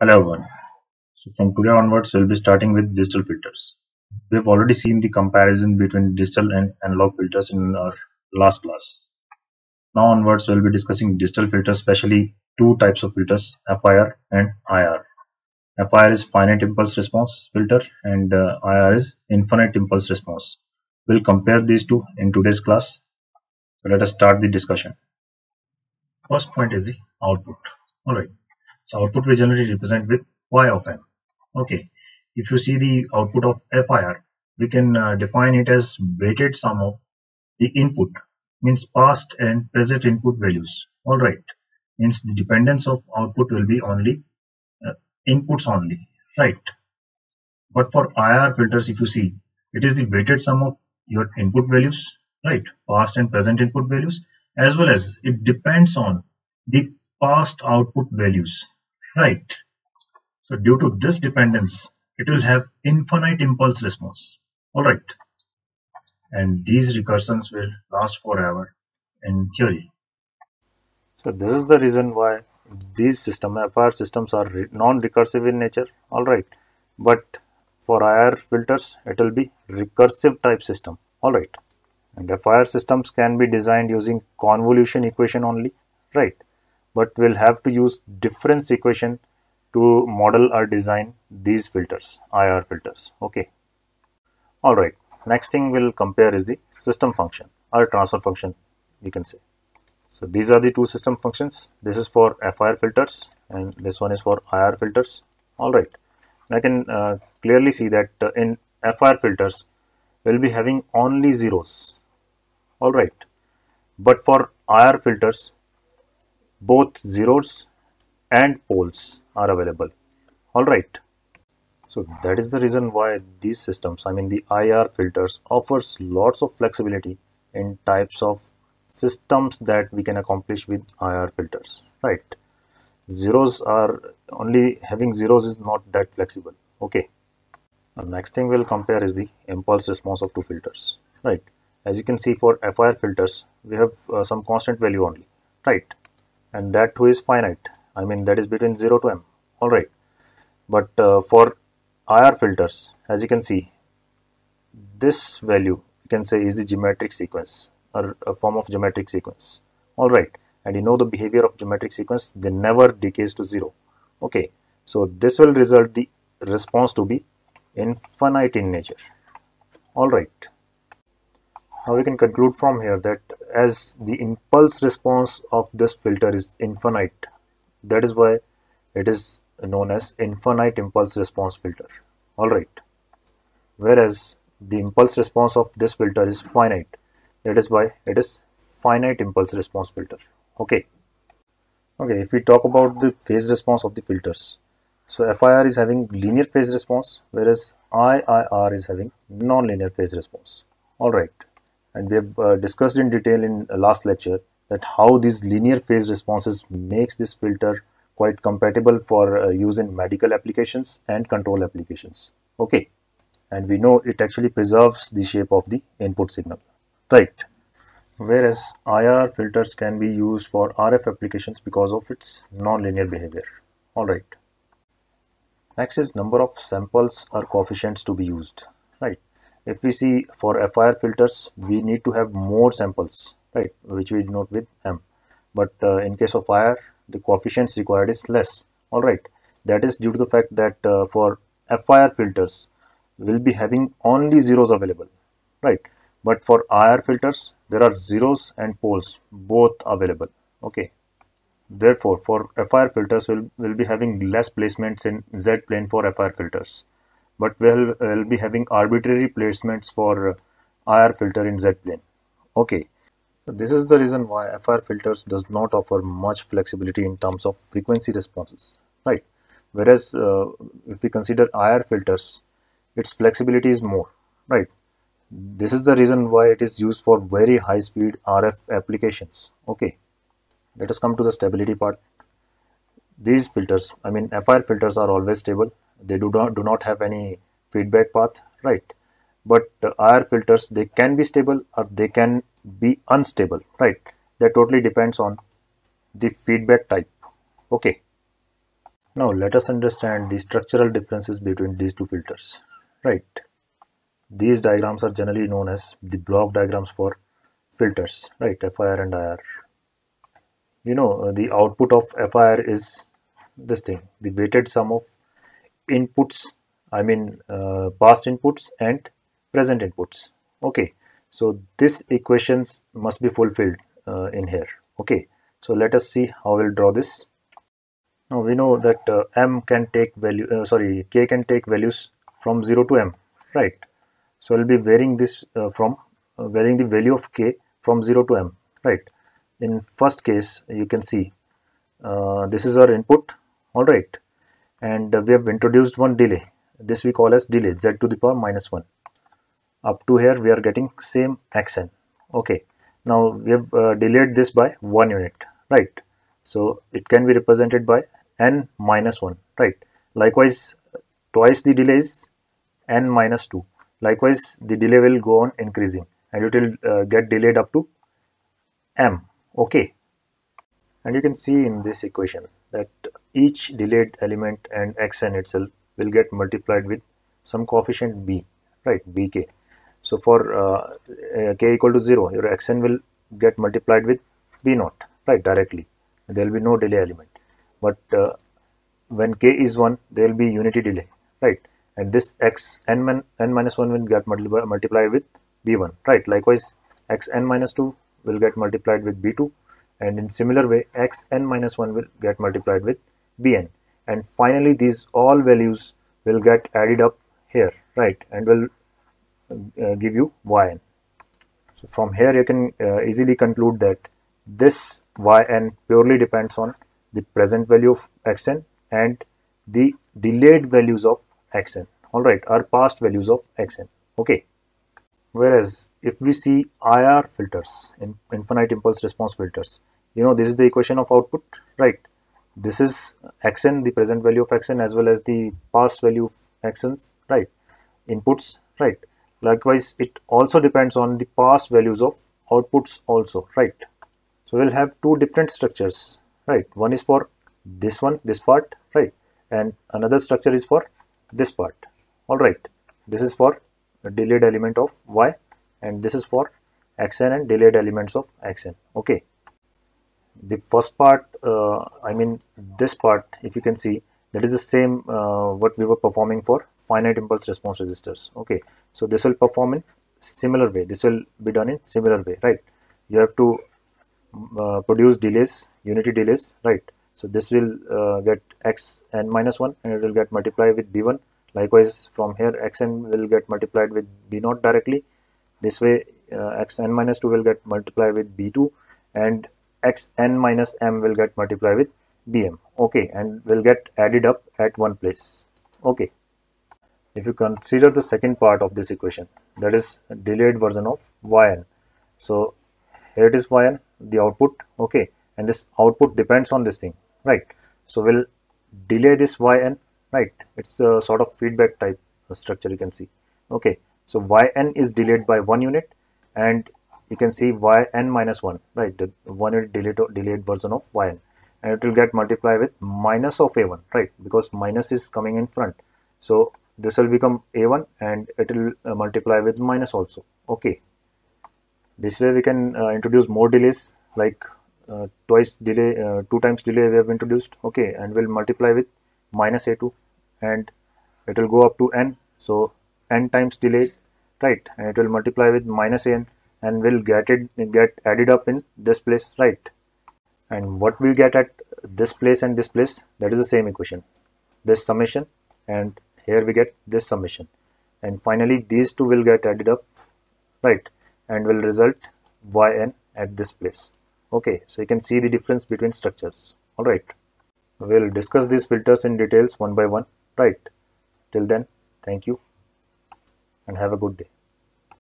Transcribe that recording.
Hello everyone. So from today onwards, we'll be starting with digital filters. We've already seen the comparison between digital and analog filters in our last class. Now onwards, we'll be discussing digital filters, especially two types of filters, FIR and IIR. FIR is finite impulse response filter and uh, IIR is infinite impulse response. We'll compare these two in today's class. So let us start the discussion. First point is the output. Alright. So output we generally represent with y of m. Okay. If you see the output of FIR, we can uh, define it as weighted sum of the input, means past and present input values. Alright. Means the dependence of output will be only uh, inputs only. Right. But for IIR filters, if you see, it is the weighted sum of your input values, right? Past and present input values, as well as it depends on the past output values, right? So due to this dependence, it will have infinite impulse response, all right? And these recursions will last forever in theory. So this is the reason why these system FIR systems are non-recursive in nature, all right? But for IIR filters, it will be recursive type system, all right? And FIR systems can be designed using convolution equation only, right? But we'll have to use difference equation to model or design these filters, IIR filters, okay? All right, next thing we'll compare is the system function or transfer function, you can say. So these are the two system functions. This is for FIR filters and this one is for IIR filters, all right? I can uh, clearly see that uh, in FIR filters we'll be having only zeros alright but for IIR filters both zeros and poles are available. Alright so that is the reason why these systems I mean the IIR filters offers lots of flexibility in types of systems that we can accomplish with IIR filters right? Zeros are only having zeros is not that flexible okay? The next thing we'll compare is the impulse response of two filters right? As you can see for FIR filters we have uh, some constant value only right and that too is finite. I mean that is between 0 to m. Alright but uh, for IIR filters as you can see this value you can say is the geometric sequence or a form of geometric sequence. Alright and you know the behavior of geometric sequence they never decays to zero. Okay. So this will result the response to be infinite in nature. All right. Now we can conclude from here that as the impulse response of this filter is infinite. That is why it is known as infinite impulse response filter. All right. Whereas the impulse response of this filter is finite. That is why it is finite impulse response filter. Okay. Okay if we talk about the phase response of the filters. So FIR is having linear phase response whereas IIR is having non-linear phase response. All right and we have uh, discussed in detail in last lecture that how these linear phase responses makes this filter quite compatible for uh, use in medical applications and control applications okay and we know it actually preserves the shape of the input signal right whereas IIR filters can be used for RF applications because of its non-linear behavior. Alright. Next is number of samples or coefficients to be used. Right. If we see for FIR filters, we need to have more samples, right, which we denote with M. But uh, in case of IIR, the coefficients required is less. Alright. That is due to the fact that uh, for FIR filters, we'll be having only zeros available. Right but for IIR filters there are zeros and poles both available okay therefore for FIR filters we'll, we'll be having less placements in Z plane for FIR filters but we'll, we'll be having arbitrary placements for IIR filter in Z plane okay so this is the reason why FIR filters does not offer much flexibility in terms of frequency responses right whereas uh, if we consider IIR filters its flexibility is more right this is the reason why it is used for very high speed RF applications. Okay, let us come to the stability part. These filters, I mean FIR filters are always stable. They do not, do not have any feedback path, right? But uh, IIR filters, they can be stable or they can be unstable, right? That totally depends on the feedback type. Okay. now let us understand the structural differences between these two filters right these diagrams are generally known as the block diagrams for filters right FIR and IIR you know the output of FIR is this thing the weighted sum of inputs I mean uh, past inputs and present inputs. Okay. So this equations must be fulfilled uh, in here. Okay. So let us see how we'll draw this. Now we know that uh, m can take value uh, sorry k can take values from 0 to m right? So I'll be varying this uh, from uh, varying the value of k from 0 to m right? In first case you can see uh, this is our input. All right and we have introduced one delay. This we call as delay z to the power minus 1 up to here we are getting same xn okay. Now we have uh, delayed this by one unit right? So it can be represented by n minus 1 right? Likewise twice the delay is n minus 2 likewise the delay will go on increasing and it will uh, get delayed up to m. Okay. And you can see in this equation that each delayed element and xn itself will get multiplied with some coefficient b right bk so for uh, k equal to 0 your xn will get multiplied with b naught right directly. There will be no delay element. But uh, when k is 1 there will be unity delay right? And this x n, min, n minus 1 will get multiplied with b1 right? Likewise x n minus 2 will get multiplied with b2 and in similar way x n minus 1 will get multiplied with bn. And finally these all values will get added up here right? And will uh, give you yn. So from here you can uh, easily conclude that this yn purely depends on the present value of xn and the delayed values of xn. All right or past values of xn. Okay. Whereas if we see IIR filters in infinite impulse response filters you know this is the equation of output right this is xn the present value of xn as well as the past value of xn's right? Inputs right? Likewise it also depends on the past values of outputs also right? So we'll have two different structures right? One is for this one this part right? And another structure is for this part. All right. This is for delayed element of y and this is for xn and delayed elements of xn okay the first part uh, i mean this part if you can see that is the same uh, what we were performing for finite impulse response resistors. Okay so this will perform in similar way. This will be done in similar way right? You have to uh, produce delays unity delays right? So this will uh, get x n minus 1 and it will get multiplied with b1 likewise from here xn will get multiplied with b naught directly. This way uh, xn minus 2 will get multiplied with b2 and xn minus m will get multiplied with bm okay and will get added up at one place. Okay. If you consider the second part of this equation that is delayed version of yn. So here it is yn the output. Okay and this output depends on this thing right? So we'll delay this yn right? It's a sort of feedback type structure you can see. Okay so yn is delayed by one unit and you can see yn minus 1 right? The one unit delayed, delayed version of yn and it will get multiplied with minus of a1 right? Because minus is coming in front. So this will become a1 and it will uh, multiply with minus also. Okay. This way we can uh, introduce more delays like uh, twice delay uh, two times delay we have introduced. Okay. And we'll multiply with minus a2 and it will go up to n. So n times delay right? And it will multiply with minus n and will get it get added up in this place right? And what we get at this place and this place that is the same equation. This summation and here we get this summation. And finally these two will get added up right? And will result yn at this place. Okay so you can see the difference between structures. All right. We'll discuss these filters in details one by one right? Till then thank you and have a good day